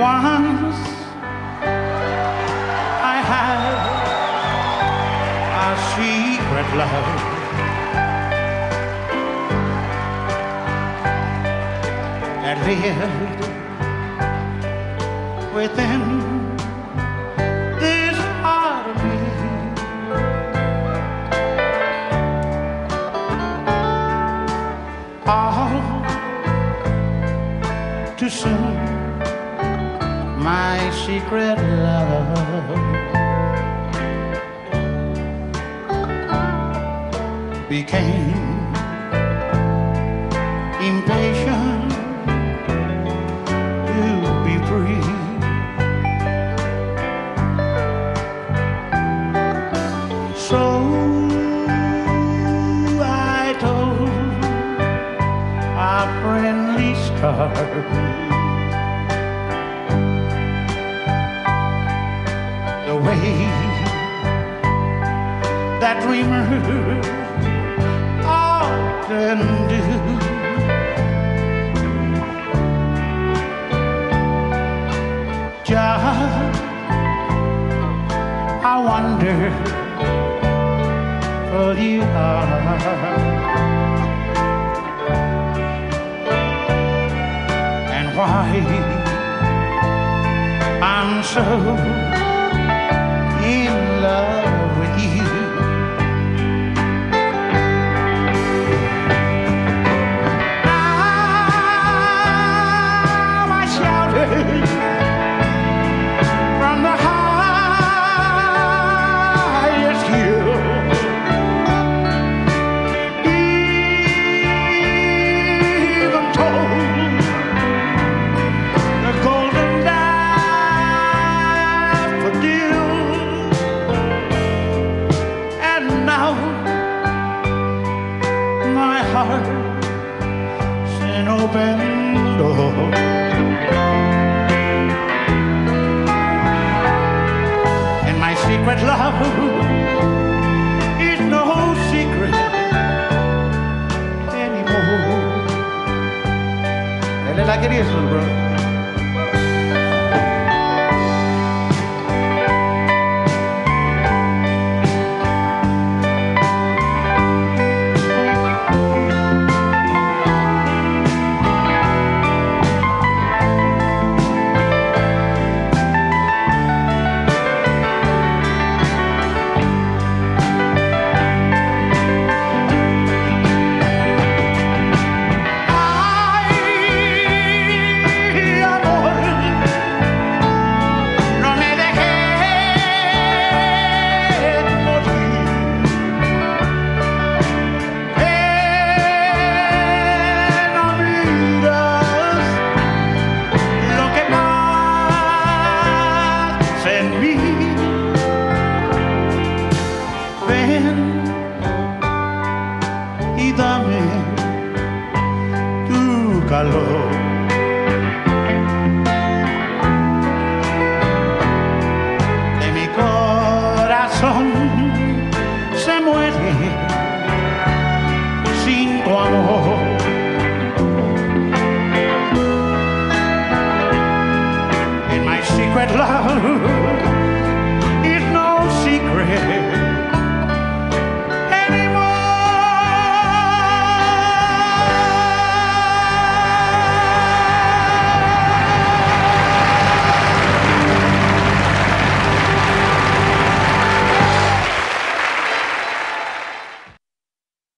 Once I had a secret love. That lived within this heart of me. All too soon, my secret love became impatient to be free. So I told a friendly star that dreamers often do. Just I wonder what you are. and why I'm so an open door. And my secret love is no secret anymore. Like it is, little brother. De mi corazón se muere sin tu amor. In my secret love.